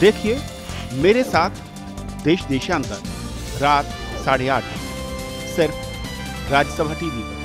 देखिए मेरे साथ देश देशांतर रात साढ़े आठ सिर्फ़ राज्यसभा टीवी पर।